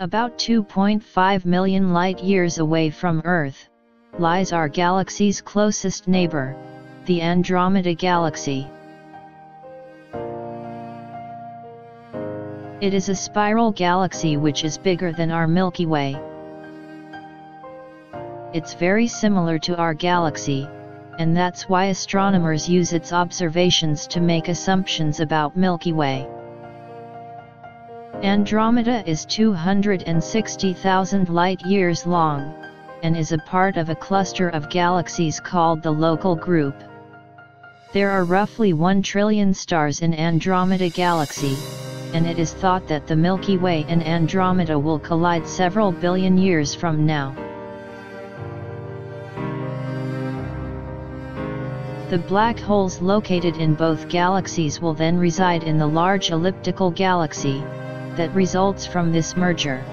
About 2.5 million light-years away from Earth, lies our galaxy's closest neighbor, the Andromeda Galaxy. It is a spiral galaxy which is bigger than our Milky Way. It's very similar to our galaxy, and that's why astronomers use its observations to make assumptions about Milky Way. Andromeda is 260,000 light-years long, and is a part of a cluster of galaxies called the Local Group. There are roughly 1 trillion stars in Andromeda Galaxy, and it is thought that the Milky Way and Andromeda will collide several billion years from now. The black holes located in both galaxies will then reside in the large elliptical galaxy, that results from this merger.